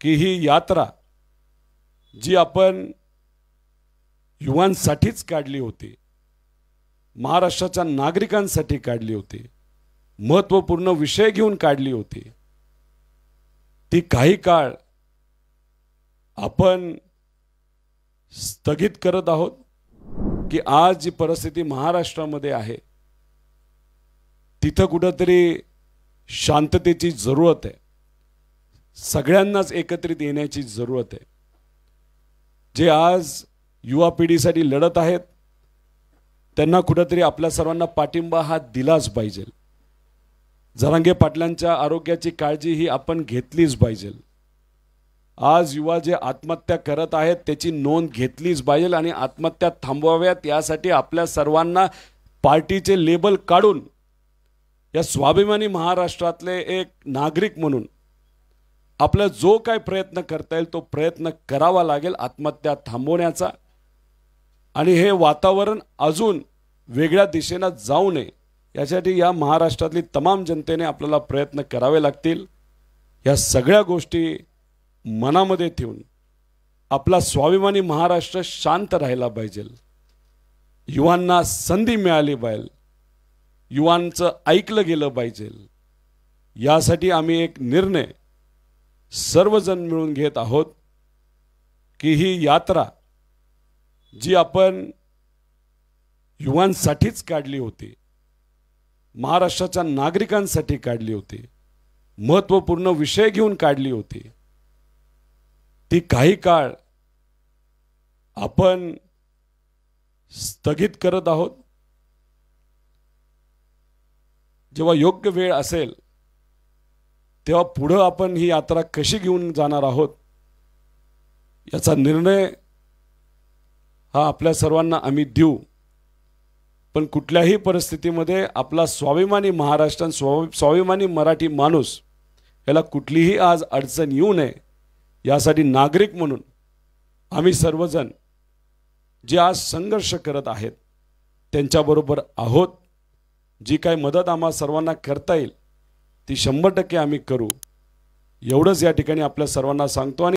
की ही यात्रा जी आपण युवांसाठीच काढली होती महाराष्ट्राच्या नागरिकांसाठी काढली होती महत्त्वपूर्ण विषय घेऊन काढली होती ती काही काळ आपण स्थगित करत आहोत की आज जी परिस्थिती महाराष्ट्रामध्ये आहे तिथं कुठंतरी शांततेची जरूरत आहे. सगळ्यांनाच एकत्रित येण्याची जरूरत आहे. जे आज युवा पिढीसाठी लढत आहेत त्यांना कुठंतरी आपल्या सर्वांना पाठिंबा हा दिलाच पाहिजे. जरांगे पाटलांच्या आरोग्याची काळजी ही आपण घेतलीच पाहिजे. आज युवा जे आत्महत्या करत आहेत त्याची नोंद घेतलीच पाहिजे आणि आत्महत्या थांबवाव्यात यासाठी आपल्या सर्वांना पार्टीचे लेबल काढून या स्वाभिमानी महाराष्ट्रातले एक नागरिक म्हणून आपला जो काय प्रयत्न करता येईल तो प्रयत्न करावा लागेल आत्महत्या थांबवण्याचा. आणि हे वातावरण अजून वेगळ्या दिशेनं जाऊ नये यासाठी या महाराष्ट्रातली तमाम जनतेने आपल्याला प्रयत्न करावे लागतील. या सगळ्या गोष्टी मनामध्ये ठेवून आपला स्वाभिमानी महाराष्ट्र शांत राहायला पाहिजे. युवांना संधी मिळाली पाहिजे. युवांचं ऐकलं गेलं पाहिजे. यासाठी आम्ही एक निर्णय सर्वजण मिळून घेत आहोत की ही यात्रा जी आपण युवांसाठीच काढली होती महाराष्ट्राच्या नागरिकांसाठी काढली होती महत्त्वपूर्ण विषय घेऊन काढली होती ती काही काळ आपण स्थगित करत आहोत. जेव्हा योग्य वेळ असेल तेव्हा पुढं आपण ही यात्रा कशी घेऊन जाणार आहोत याचा निर्णय हा आपल्या सर्वांना आम्ही देऊ. पण कुठल्याही परिस्थितीमध्ये आपला स्वाभिमानी महाराष्ट्र स्वाभि स्वाभिमानी मराठी माणूस याला कुठलीही आज अडचण येऊ नये यासाठी नागरिक म्हणून आम्ही सर्वजण जे आज संघर्ष करत आहेत त्यांच्याबरोबर आहोत. जी काय मदत आम्हा सर्वांना करता येईल ती शंभर टक्के आम्ही करू. एवढंच या ठिकाणी आपल्या सर्वांना सांगतो आणि